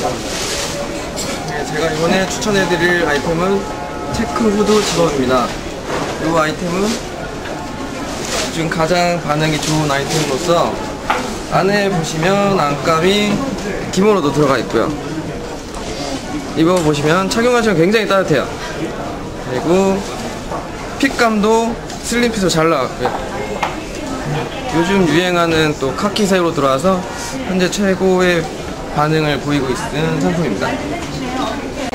제가 이번에 추천해드릴 아이템은 체크 후드 집업입니다. 이 아이템은 지금 가장 반응이 좋은 아이템으로서 안에 보시면 안감이 기모노도 들어가 있고요. 입어보시면 착용하시면 굉장히 따뜻해요. 그리고 핏감도 슬림핏으로 잘 나왔고요. 요즘 유행하는 또 카키색으로 들어와서 현재 최고의 반응을 보이고 있는 상품입니다.